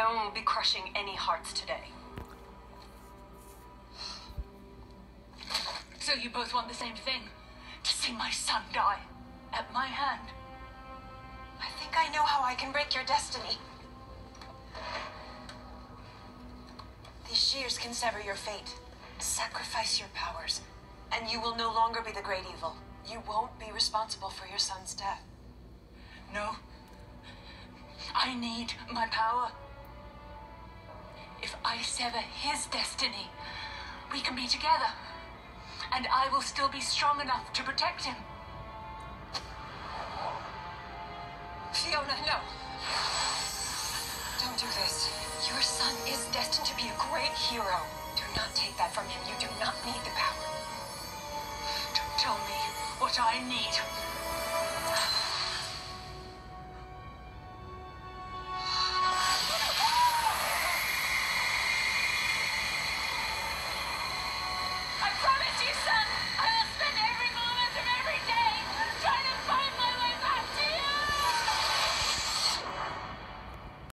throne will be crushing any hearts today. So you both want the same thing? To see my son die at my hand? I think I know how I can break your destiny. These shears can sever your fate. Sacrifice your powers, and you will no longer be the great evil. You won't be responsible for your son's death. No. I need my power. I sever his destiny, we can be together. And I will still be strong enough to protect him. Fiona, no. Don't do this. Your son is destined to be a great hero. Do not take that from him. You do not need the power. Don't tell me what I need.